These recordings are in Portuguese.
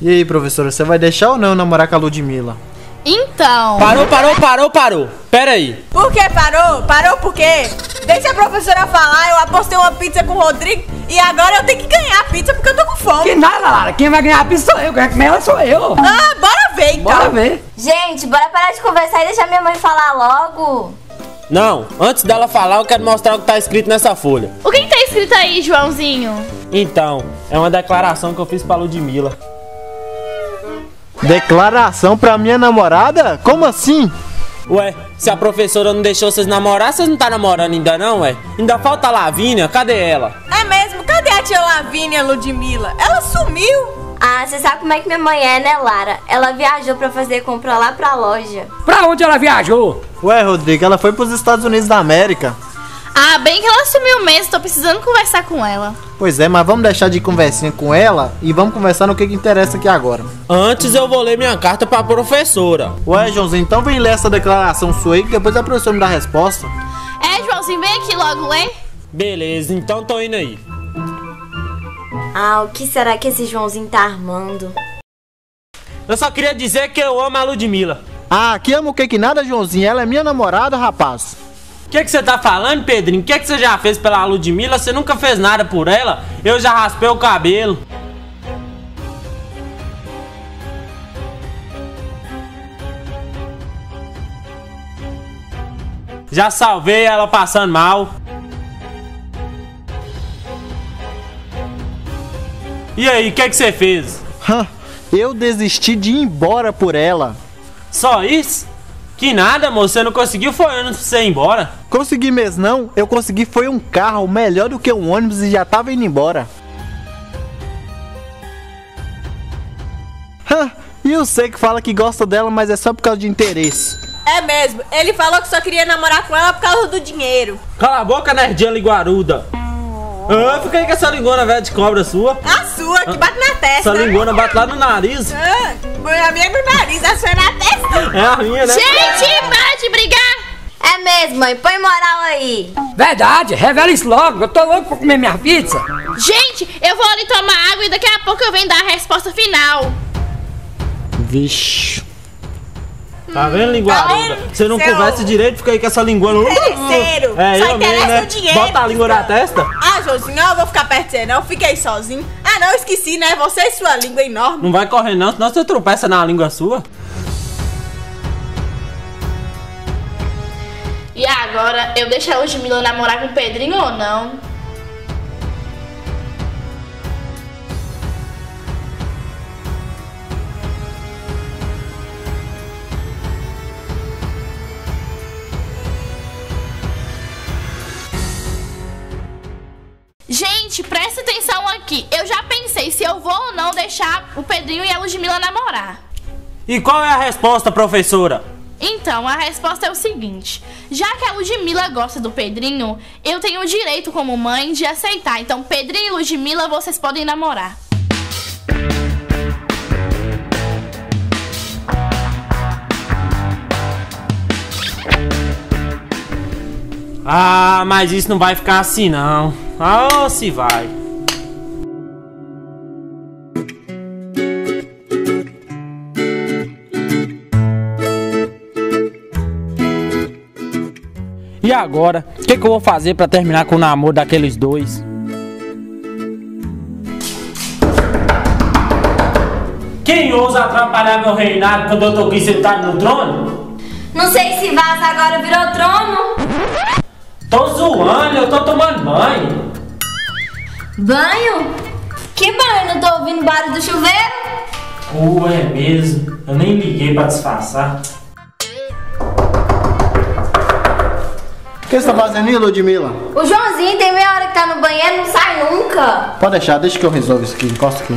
E aí, professora, você vai deixar ou não namorar com a Ludmilla? Então. Parou, parou, parou, parou. Pera aí. Por que parou? Parou por quê? Deixa a professora falar, eu apostei uma pizza com o Rodrigo e agora eu tenho que ganhar a pizza porque eu tô com fome. Que nada, Lara. Quem vai ganhar a pizza sou eu. Quem vai comer ela sou eu. Ah, bora ver então. Bora ver. Gente, bora parar de conversar e deixar minha mãe falar logo. Não, antes dela falar, eu quero mostrar o que tá escrito nessa folha. O que, que tá escrito aí, Joãozinho? Então, é uma declaração que eu fiz pra Ludmilla. Declaração pra minha namorada? Como assim? Ué, se a professora não deixou vocês namorar, vocês não tá namorando ainda não, ué? Ainda falta a Lavínia, cadê ela? É mesmo? Cadê a tia Lavínia, Ludmilla? Ela sumiu. Ah, você sabe como é que minha mãe é, né, Lara? Ela viajou pra fazer compra lá pra loja. Pra onde ela viajou? Ué, Rodrigo, ela foi pros Estados Unidos da América. Ah, bem que ela sumiu mesmo, tô precisando conversar com ela. Pois é, mas vamos deixar de conversinha com ela e vamos conversar no que, que interessa aqui agora. Antes eu vou ler minha carta pra professora. Ué, Joãozinho, então vem ler essa declaração sua aí que depois a professora me dá a resposta. É, Joãozinho, vem aqui logo ler. Beleza, então tô indo aí. Ah, o que será que esse Joãozinho tá armando? Eu só queria dizer que eu amo a Ludmilla. Ah, que amo o que que nada, Joãozinho? Ela é minha namorada, rapaz. O que que você tá falando, Pedrinho? O que que você já fez pela Ludmilla? Você nunca fez nada por ela? Eu já raspei o cabelo. Já salvei ela passando mal. E aí, o que que você fez? Eu desisti de ir embora por ela. Só isso? Que nada, moço. Você não conseguiu foi antes pra você ir embora. Consegui mesmo não, eu consegui foi um carro melhor do que um ônibus e já tava indo embora. Hã, E eu sei que fala que gosta dela, mas é só por causa de interesse. É mesmo. Ele falou que só queria namorar com ela por causa do dinheiro. Cala a boca, nerdinha liguaruda. Ah, fica aí com essa lingona velha de cobra sua. A sua, que bate na testa. Essa lingona bate lá no nariz. Ah, a minha no nariz, a sua é na testa. É a minha, né? Gente, para de brigar! É mesmo, mãe. Põe moral aí. Verdade, revela isso logo. Eu tô louco pra comer minha pizza. Gente, eu vou ali tomar água e daqui a pouco eu venho dar a resposta final. Vixe. Tá vendo, linguaruda? vendo? Você não Seu- conversa direito, fica aí com essa lingona. Interesseiro. É, Só eu mesmo, interessa né? o dinheiro. Bota a língua na testa. Ah, Joãozinho, eu vou ficar perto de você, não. Fiquei sozinho. Ah, não, esqueci, né? Você e sua língua enorme. Não vai correr não, senão você tropeça na língua sua. E agora, eu deixo a Ludmilla namorar com o Pedrinho ou não? Aqui. Eu já pensei se eu vou ou não deixar o Pedrinho e a Ludmilla namorar. E qual é a resposta, professora? Então, a resposta é o seguinte: já que a Ludmilla gosta do Pedrinho, eu tenho o direito, como mãe, de aceitar. Então, Pedrinho e Ludmilla, vocês podem namorar. Ah, mas isso não vai ficar assim não. Ah, se vai. E agora, o que, que eu vou fazer pra terminar com o namoro daqueles dois? Quem ousa atrapalhar meu reinado quando eu tô aqui sentado no trono? Não sei se vaza agora virou trono. Tô zoando, eu tô tomando banho. Banho? Que banho? Não tô ouvindo barulho do chuveiro? Uh, é mesmo. Eu nem liguei pra disfarçar. Que você tá fazendo aí, Ludmilla? O Joãozinho tem meia hora que tá no banheiro, não sai nunca. Pode deixar, deixa que eu resolvo isso aqui, encosta aqui.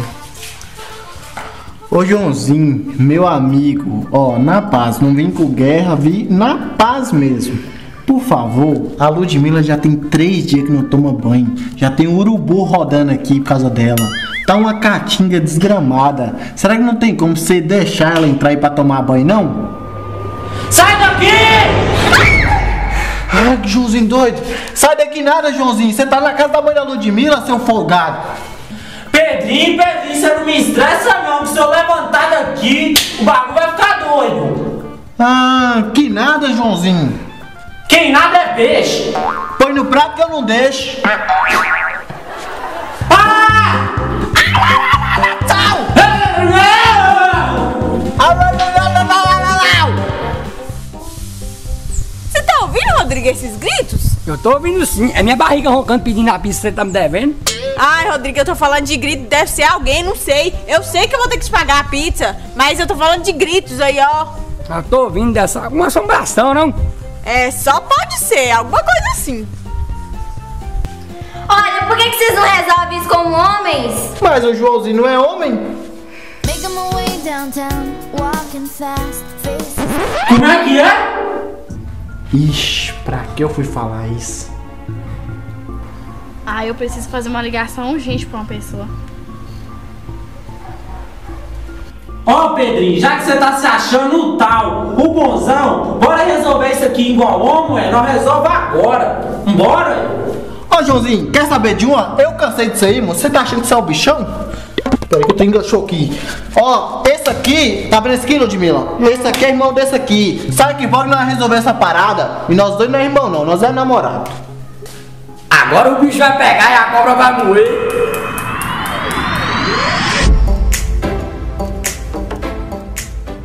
Ô Joãozinho, meu amigo, ó, na paz, não vem com guerra, vi na paz mesmo. Por favor, a Ludmilla já tem três dias que não toma banho. Já tem um urubu rodando aqui por causa dela. Tá uma caatinga desgramada. Será que não tem como você deixar ela entrar aí pra tomar banho, não? Sai daqui! Ai, que Joãozinho doido. Sai daqui nada, Joãozinho. Você tá na casa da mãe da Ludmilla, seu folgado. Pedrinho Pedrinho, Pedrinho, você não me estressa não, que se eu levantar daqui, o bagulho vai ficar doido. Ah, que nada, Joãozinho. Quem nada é peixe. Põe no prato que eu não deixo. Rodrigo, esses gritos? Eu tô ouvindo sim. É minha barriga roncando pedindo a pizza que você tá me devendo. Ai, Rodrigo, eu tô falando de grito, deve ser alguém, não sei. Eu sei que eu vou ter que te pagar a pizza, mas eu tô falando de gritos aí, ó. Eu tô ouvindo dessa. Uma assombração, não? É, só pode ser, alguma coisa assim. Olha, por que, que vocês não resolvem isso como homens? Mas o Joãozinho não é homem. Making my way downtown, walking fast, faces. Como é que é? Ixi, pra que eu fui falar isso? Ah, eu preciso fazer uma ligação urgente pra uma pessoa. Ó, Pedrinho, já que você tá se achando o tal, o bonzão, bora resolver isso aqui igual homem, ué? Nós resolve agora. Bora? Ô, Joãozinho, quer saber de uma? Eu cansei disso aí, moço. Você tá achando que você é o bichão? Peraí que eu tenho enganchou aqui. Ó, esse aqui, tá vendo esse aqui, Ludmilla? Esse aqui é irmão desse aqui. Sabe que bora nós resolver essa parada? E nós dois não é irmão, não. Nós é namorado. Agora o bicho vai pegar e a cobra vai moer.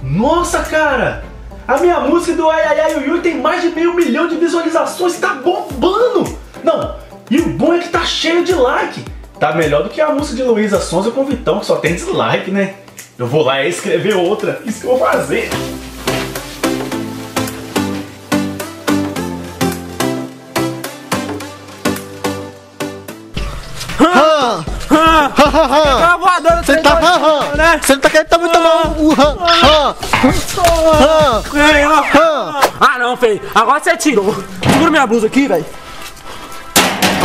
Nossa, cara! A minha música do Ai Ai Ai Ui tem mais de meio milhão de visualizações, tá bombando! Não, e o bom é que tá cheio de like. Tá melhor do que a música de Luísa Sonza com Vitão, que só tem dislike, né? Eu vou lá e escrever outra, isso que eu vou fazer. Você tá hã, hã. Você não tá querendo também tomar um. Ah, não, feio. Agora você tirou. Segura minha blusa aqui, velho.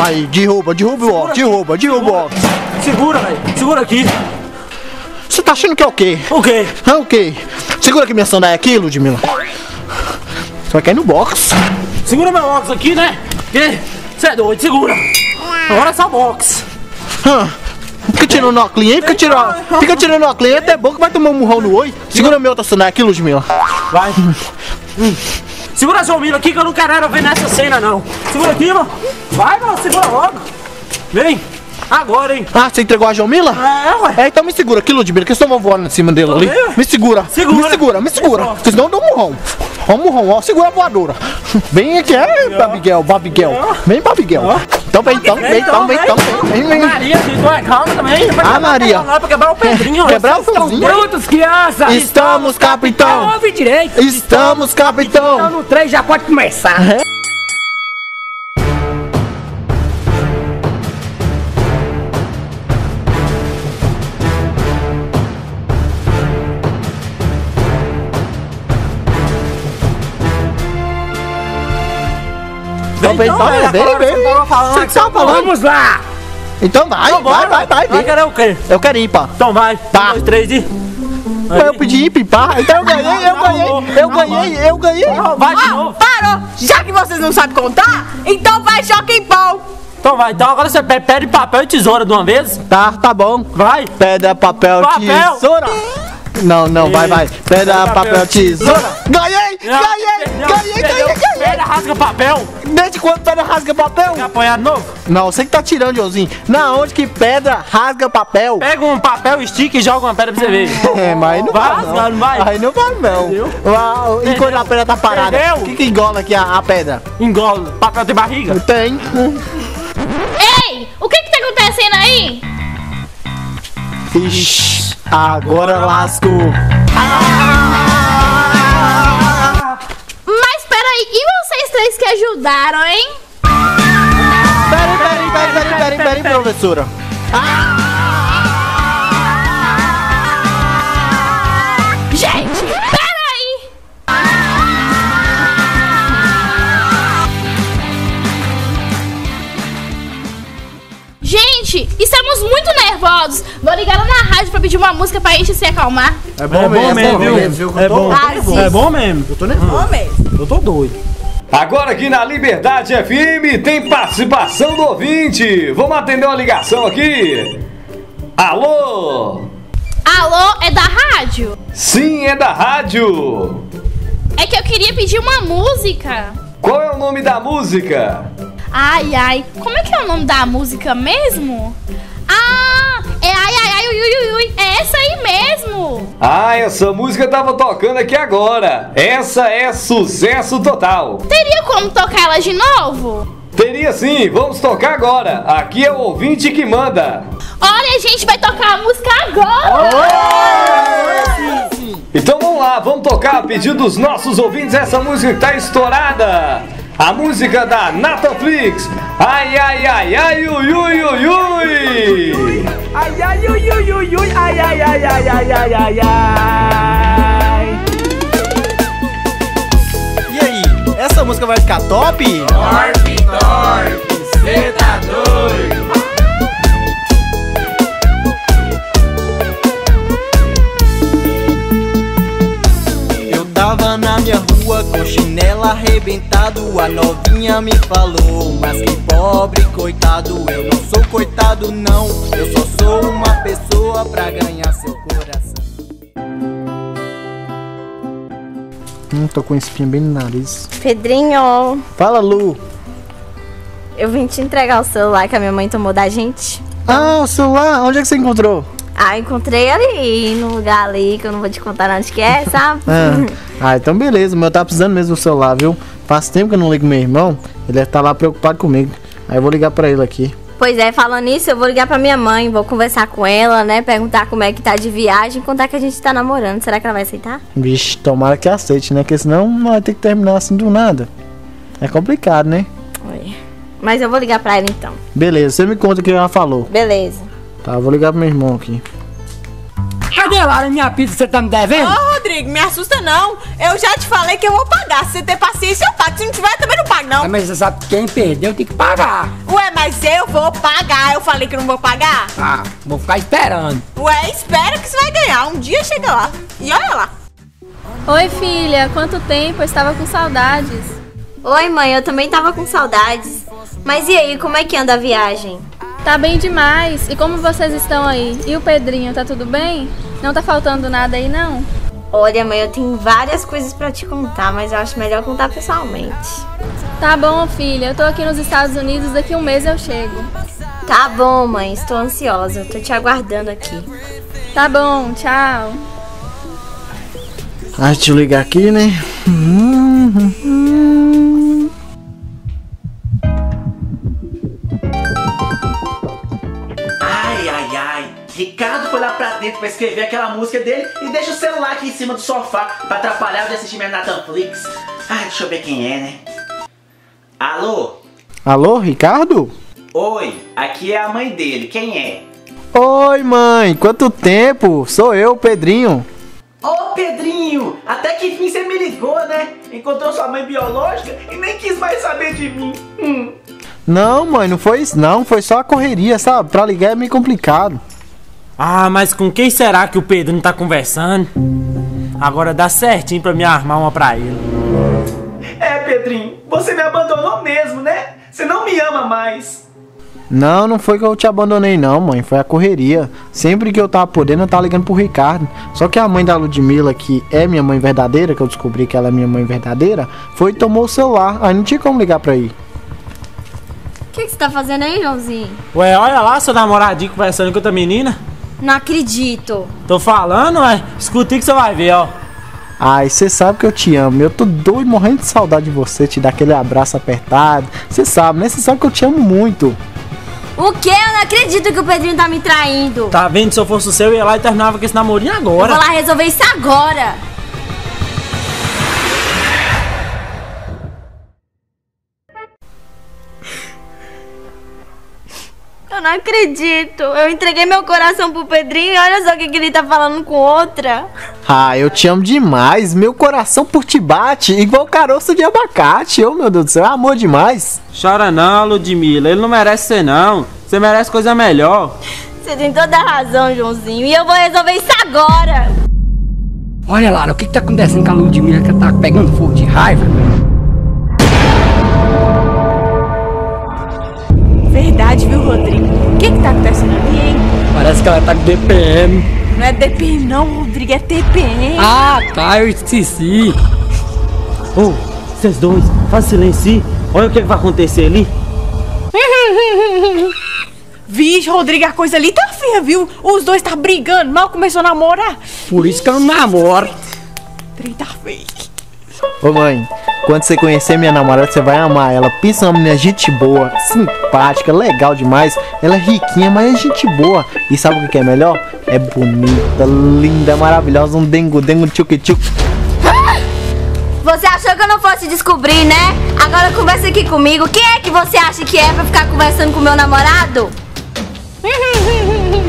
Aí, derruba, derruba o óculos, derruba, derruba o óculos. Segura, velho. Segura aqui. Tá achando que é o quê? O quê? Hã, o quê? Segura aqui minha sandália aqui, Ludmilla. Você vai cair no box. Segura meu óculos aqui, né? Que? Você é doido, segura. Agora é só box. Hã? Fica tirando o aí, fica tirando, fica tirando o aí, até bom que vai tomar um murrão no oi. Segura meu outra sandália aqui, Ludmilla. Vai. Hum. Segura seu milho aqui que eu não quero ver nessa cena, não. Segura aqui, mano. Vai, mano, segura logo. Vem. Agora, hein. Ah, você entregou a Jomila? É, ué. É, então me segura aqui, Ludmilla, que eu vou voando em cima dele ali. Me segura. Segura. Me segura, me segura. Porque senão eu dou um murrão. Ó, um murrão, ó. Segura a voadora. Vem aqui, é, Babiguel, Babiguel. Vem, Babiguel. Então vem, então, vem, então, vem, então, vem, vem. Maria, calma também. Ah, Maria. É pra quebrar o Pedrinho. Quebrar o fiozinho. Prontos, crianças! Estamos, capitão. Ouve direito! Estamos, Então capitão. no 3 já pode começar. Então então, vem, vem, vem. Você que tava falando? Vamos lá! Então vai, vai, vai, vai, Vai vem. querer o quê? Eu quero ir, pá. Então vai. Tá. Um, dois, três e... Eu pedi ir, pá. Então eu ganhei, eu ganhei, eu ganhei, eu ganhei. Vai de Ah, novo. parou! Já que vocês não sabem contar, então vai choque em pau! Então vai. Então agora você pe- pede papel e tesoura de uma vez. Tá, tá bom. Vai. Pedra, papel, Papel. tesoura. Não, não, vai, vai. Pedra, Papel, tesoura. Ganhei, ganhei, ganhei, ganhei, ganhei. Pedra, rasga papel. Desde quando pedra rasga papel? Quer apanhar de novo? Não, você que tá tirando, Joãozinho. Na onde que pedra rasga papel? Pega um papel, estica e joga uma pedra pra você ver. É, mas aí não Vai vai, rasgar, não. não vai? Aí não vai, não. Ah, E quando a pedra tá parada? O que que engola aqui a, a pedra? Engola. Papel tem barriga. Tem. Ei, o que que tá acontecendo aí? Ixi, agora lascou. Mas três que ajudaram, hein? Peraí, peraí, peraí, peraí, peraí, peraí, professora. Gente, peraí! Gente, estamos muito nervosos. Vou ligar lá na rádio pra pedir uma música pra gente se acalmar. É bom mesmo, viu? É bom. Ah, sim. É bom mesmo. Eu tô nervoso. Mesmo. Eu tô doido. Agora aqui na Liberdade FM tem participação do ouvinte. Vamos atender uma ligação aqui. Alô? Alô, é da rádio? Sim, é da rádio. É que eu queria pedir uma música. Qual é o nome da música? Ai, ai, como é que é o nome da música mesmo? Ah, é ai, ai, ai, ui, ui, ui, é essa aí mesmo. Ah, essa música tava tocando aqui agora. Essa é sucesso total. Teria como tocar ela de novo? Teria sim, vamos tocar agora. Aqui é o ouvinte que manda. Olha, a gente vai tocar a música agora. Então vamos lá, vamos tocar a pedido dos nossos ouvintes essa música que tá estourada. A música da Netflix, Ai, ai, ai, ai, ui, ui, ui, ui. Ai, ai, ui, ui, ui, ui. Ai, ai, ai, ai, ai, ai, ai, ai. E aí, essa música vai ficar top? Top, torpe, cê tá doido. Tava na minha rua com chinelo arrebentado A novinha me falou, mas que pobre coitado Eu não sou coitado não, eu só sou uma pessoa pra ganhar seu coração Hum, tô com espinha bem no nariz. Pedrinho, Fala, Lu. eu vim te entregar o celular que a minha mãe tomou da gente. Ah, o celular, onde é que você encontrou? Ah, encontrei ali, no lugar ali, que eu não vou te contar onde que é, sabe? Ah, ah, então beleza, mas eu tava precisando mesmo do celular, viu? Faz tempo que eu não ligo meu irmão, ele deve estar lá preocupado comigo. Aí eu vou ligar pra ele aqui. Pois é, falando nisso, eu vou ligar pra minha mãe, vou conversar com ela, né? Perguntar como é que tá de viagem, contar que a gente tá namorando. Será que ela vai aceitar? Vixe, tomara que aceite, né? Porque senão não vai ter que terminar assim do nada. É complicado, né? Oi. Mas eu vou ligar pra ela então. Beleza, você me conta o que ela falou. Beleza. Tá, eu vou ligar pro meu irmão aqui. Cadê lá minha pizza? Você tá me devendo? Ô, Rodrigo, me assusta não. Eu já te falei que eu vou pagar. Se você ter paciência, eu pago. Se não tiver, eu também não pago, não. Ah, mas você sabe que quem perdeu tem que pagar. Ué, mas eu vou pagar. Eu falei que não vou pagar? Ah, vou ficar esperando. Ué, espera que você vai ganhar. Um dia chega lá. E olha lá. Oi, filha, quanto tempo? Eu estava com saudades. Oi, mãe, eu também tava com saudades. Mas e aí, como é que anda a viagem? Tá bem demais. E como vocês estão aí? E o Pedrinho, tá tudo bem? Não tá faltando nada aí, não? Olha, mãe, eu tenho várias coisas pra te contar, mas eu acho melhor contar pessoalmente. Tá bom, filha. Eu tô aqui nos Estados Unidos, daqui um mês eu chego. Tá bom, mãe, estou ansiosa. Eu tô te aguardando aqui. Tá bom, tchau. Ah, deixa eu ligar aqui, né? Ai, escrever aquela música dele e deixa o celular aqui em cima do sofá pra atrapalhar de assistir minha Netflix. Ai, deixa eu ver quem é, né? Alô? Alô, Ricardo? Oi, aqui é a mãe dele. Quem é? Oi, mãe, quanto tempo? Sou eu, Pedrinho. Ô Pedrinho, até que fim você me ligou, né? Encontrou sua mãe biológica e nem quis mais saber de mim. Hum. Não, mãe, não foi isso, não. Foi só a correria, sabe? Pra ligar é meio complicado. Ah, mas com quem será que o Pedrinho tá conversando? Agora dá certinho pra me armar uma pra ele. É, Pedrinho, você me abandonou mesmo, né? Você não me ama mais. Não, não foi que eu te abandonei, não, mãe. Foi a correria. Sempre que eu tava podendo, eu tava ligando pro Ricardo. Só que a mãe da Ludmilla, que é minha mãe verdadeira, que eu descobri que ela é minha mãe verdadeira, foi e tomou o celular. Aí não tinha como ligar pra ir. O que, que você tá fazendo aí, Joãozinho? Ué, olha lá seu namoradinho conversando com outra menina. Não acredito. Tô falando, ué. Escuta aí que você vai ver, ó. Ai, você sabe que eu te amo. Eu tô doido, morrendo de saudade de você, te dar aquele abraço apertado. Você sabe, né? Você sabe que eu te amo muito. O quê? Eu não acredito que o Pedrinho tá me traindo. Tá vendo? Se eu fosse o seu, eu ia lá e terminava com esse namorinho Eu agora. vou lá resolver isso agora. Não acredito. Eu entreguei meu coração pro Pedrinho e olha só o que, que ele tá falando com outra. Ah, eu te amo demais. Meu coração por te bate igual caroço de abacate. Ô, meu Deus do céu, é amor demais. Chora não, Ludmilla. Ele não merece ser, não. Você merece coisa melhor. Você tem toda a razão, Joãozinho. E eu vou resolver isso agora. Olha, Lara, o que, que tá acontecendo com a Ludmilla que tá pegando fogo de raiva? Verdade, viu, Rodrigo? O que que tá acontecendo ali, hein? Parece que ela tá com DPM. Não é DPM não, Rodrigo, é TPM. Ah, tá, eu esqueci. Ô, vocês dois, faz silêncio. Olha o que, que vai acontecer ali. Vixe, Rodrigo, a coisa ali tá feia, viu? Os dois tá brigando, mal começou a namorar. Por isso que eu não namoro. Trem tá feio. Ô mãe, quando você conhecer minha namorada, você vai amar ela. Pensa uma menina gente boa, simpática, legal demais. Ela é riquinha, mas é gente boa. E sabe o que é melhor? É bonita, linda, maravilhosa, um dengo, dengo, tchuc, tchuc. Você achou que eu não fosse descobrir, né? Agora conversa aqui comigo. Quem é que você acha que é pra ficar conversando com meu namorado?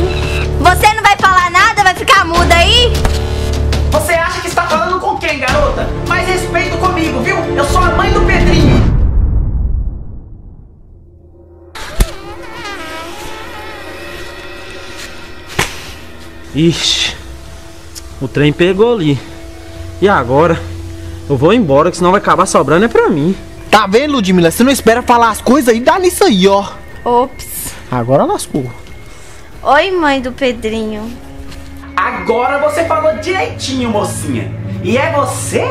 Você não vai falar nada? Vai ficar muda aí? Você acha que está falando quem, garota? Mais respeito comigo, viu? Eu sou a mãe do Pedrinho. Ixi, o trem pegou ali. E agora? Eu vou embora, que senão vai acabar sobrando é pra mim. Tá vendo, Ludmilla? Você não espera falar as coisas e dá nisso aí, ó. Ops. Agora lascou. Oi, mãe do Pedrinho. Agora você falou direitinho, mocinha. E é você?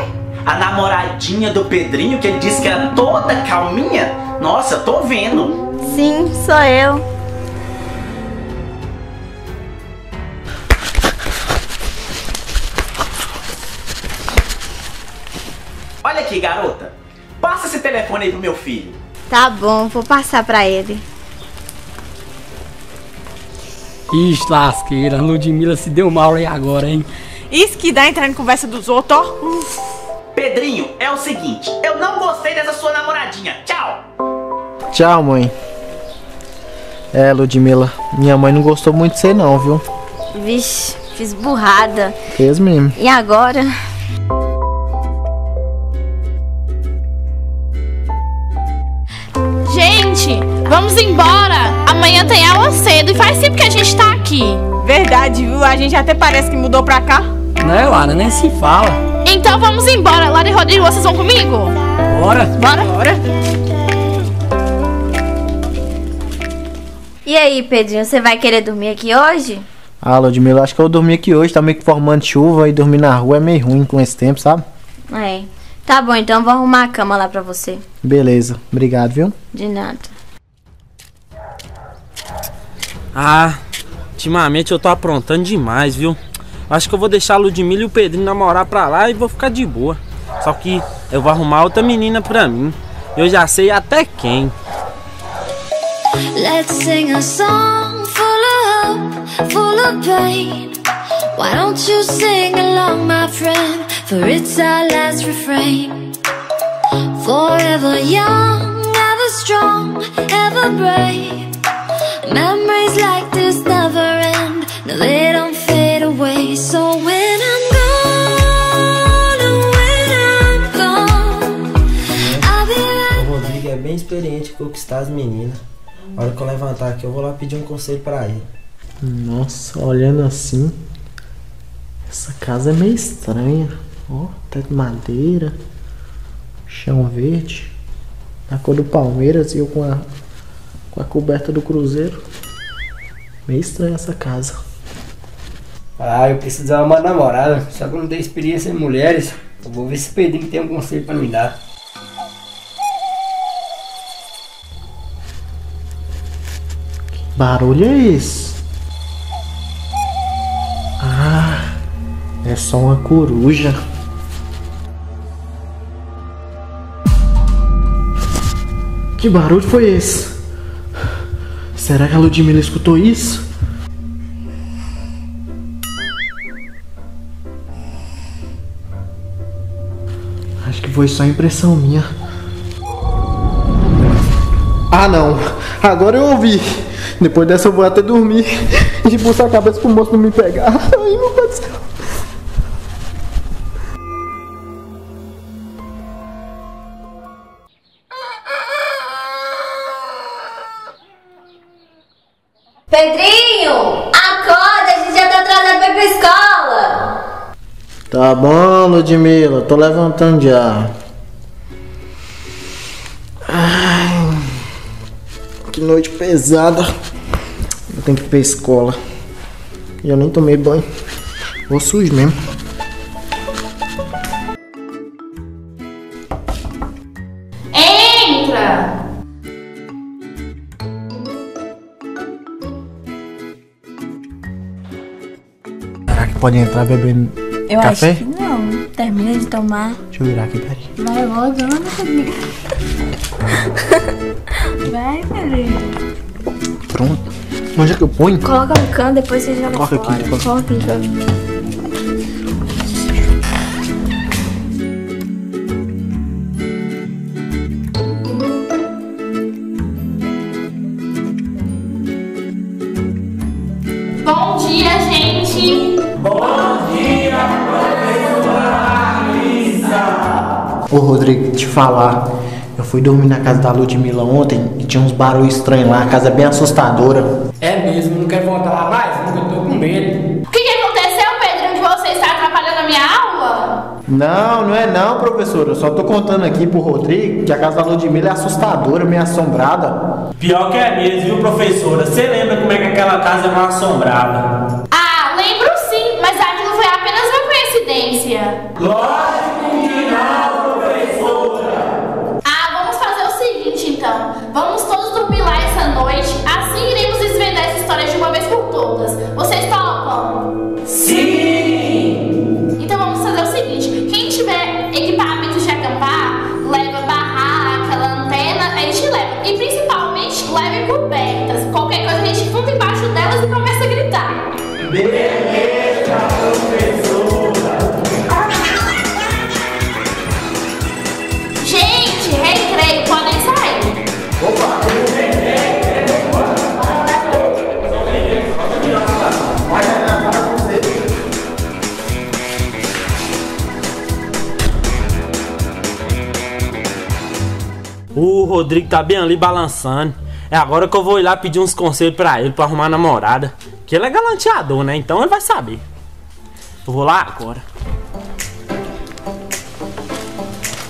A namoradinha do Pedrinho que ele disse que era toda calminha? Nossa, eu tô vendo. Sim, sou eu. Olha aqui, garota. Passa esse telefone aí pro meu filho. Tá bom, vou passar pra ele. Ixi, lasqueira. A Ludmilla se deu mal aí agora, hein? Isso que dá entrar em conversa dos outros, ó. Pedrinho, é o seguinte. Eu não gostei dessa sua namoradinha. Tchau. Tchau, mãe. É, Ludmilla, minha mãe não gostou muito de você não, viu? Vixe, fiz burrada. Fez mesmo. E agora? Gente, vamos embora. Amanhã tem aula cedo e faz tempo que a gente tá aqui. Verdade, viu? A gente até parece que mudou pra cá. Né, Lara? Nem se fala. Então vamos embora. Lara e Rodrigo, vocês vão comigo? Bora. Bora? Bora. E aí, Pedrinho, você vai querer dormir aqui hoje? Ah, Ludmilla, acho que eu vou dormir aqui hoje, tá meio que formando chuva e dormir na rua é meio ruim com esse tempo, sabe? É. Tá bom, então vou arrumar a cama lá pra você. Beleza, obrigado, viu? De nada. Ah, ultimamente eu tô aprontando demais, viu? Acho que eu vou deixar a Ludmilla e o Pedrinho namorar pra lá e vou ficar de boa. Só que eu vou arrumar outra menina pra mim. Eu já sei até quem. Let's sing a song full of hope, full of pain. Why don't you sing along, my friend? For it's our last refrain. Forever young, ever strong, ever brave. Memories like this never end. No, they don't experiente conquistar as meninas. A hora que eu levantar aqui, eu vou lá pedir um conselho pra ele. Nossa, olhando assim, essa casa é meio estranha. Ó, teto de madeira, chão verde, a cor do Palmeiras e eu com a, com a coberta do Cruzeiro. Meio estranha essa casa. Ah, eu precisava uma namorada, só que eu não tenho experiência em mulheres. Eu vou ver se o Pedrinho tem um conselho pra me dar. Barulho é esse? Ah, é só uma coruja. Que barulho foi esse? Será que a Ludmilla escutou isso? Acho que foi só impressão minha. Ah não, agora eu ouvi. Depois dessa eu vou até dormir e puxar a cabeça pro moço não me pegar. Ai meu pai do céu. Pedrinho, acorda, a gente já tá atrasado pra ir pra escola. Tá bom, Ludmilla, tô levantando já. Que noite pesada. Eu tenho que ir pra escola. E eu nem tomei banho. Vou sujo mesmo. Entra! Será que pode entrar bebendo Eu café? acho que não. Termina de tomar. Deixa eu virar aqui, peraí. Vai, volta, não, Vai, Pedrinho. Pronto. Onde é que eu ponho? Coloca no canto, depois você joga Coloca aqui, fora. depois. Coloca aqui. Bom dia, gente! Ô Rodrigo, te falar. Fui dormir na casa da Ludmilla ontem e tinha uns barulhos estranhos lá, a casa é bem assustadora. É mesmo, não quero voltar lá mais, porque eu tô com medo. O que, que aconteceu, Pedrinho, que você está atrapalhando a minha aula? Não, não é não, professor. Eu só tô contando aqui pro Rodrigo que a casa da Ludmilla é assustadora, meio assombrada. Pior que é mesmo, viu, professora? Você lembra como é que aquela casa é mal assombrada? Ah, lembro sim, mas aquilo foi apenas uma coincidência. Lógico cobertas. Qualquer coisa a gente funda embaixo delas e começa a gritar. Beleza, professora! Gente, recreio, podem sair. O Rodrigo tá bem ali balançando. É agora que eu vou ir lá pedir uns conselhos pra ele pra arrumar namorada. Que ele é galanteador, né? Então ele vai saber. Eu vou lá agora.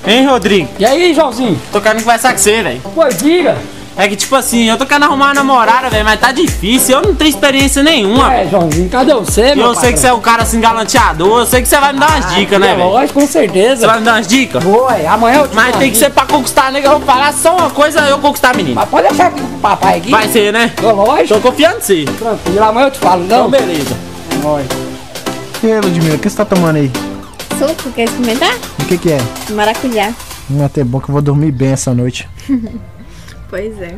Hein, Rodrigo? E aí, Joãozinho? Tô querendo conversar com você, velho. Pois diga. É que, tipo assim, eu tô querendo arrumar uma namorada, velho, mas tá difícil. Eu não tenho experiência nenhuma. É, Joãozinho, cadê você, meu eu sei que você é um cara assim galanteador. Eu sei que você vai me dar umas dicas, né, velho? Lógico, com certeza. Você vai me dar umas dicas? Vou, é. Amanhã eu te Mas tem que ser pra conquistar, nega. Eu vou falar só uma coisa, eu conquistar a menina. Mas pode deixar aqui com o papai aqui. Vai ser, né? Ô, Lógico. Tô confiando em você. Tranquilo, amanhã eu te falo, Então, não? beleza. É nóis. E aí, Ludmilla, o que você tá tomando aí? Suco, quer experimentar? O que que é? Maracujá. Hum, até bom que eu vou dormir bem essa noite. Pois é.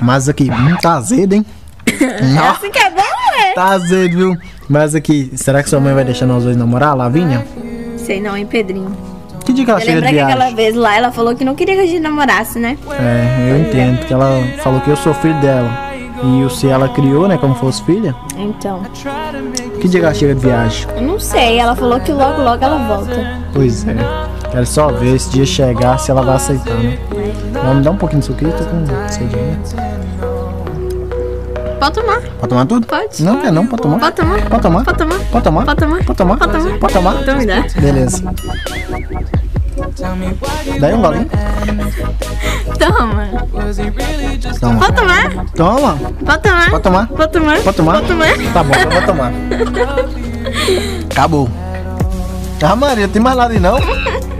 Mas aqui, hum, tá azedo, hein? Nossa, Assim que é bom, é? tá azedo, viu? Mas aqui, será que sua mãe vai deixar nós dois namorar, Lavinha? Sei não, hein, Pedrinho? Que dia que ela chega de lembra que viagem? aquela vez lá ela falou que não queria que a gente namorasse, né? É, eu entendo, porque ela falou que eu sou filho dela. E o se ela criou, né, como fosse filha. Então. Que dia que ela chega de viagem? Eu não sei, ela falou que logo logo ela volta. Pois é. Quero só ver esse dia chegar se ela vai aceitar, né? Vamos dar um pouquinho disso aqui, tô com sede, né? Pode tomar. Pode tomar tudo? Pode. Não quer não, pode tomar. Pode tomar. Pode tomar. Pode tomar. Pode tomar. Pode tomar. Pode tomar. Pode tomar. Pode tomar. Então me dá. Beleza. Daí um golinho. Toma. Toma. Pode tomar. Toma. Pode tomar. Pode tomar. Pode tomar. Pode tomar? Pode tomar. Tá bom, eu vou tomar. Acabou. Ah, Maria, tem mais nada aí não?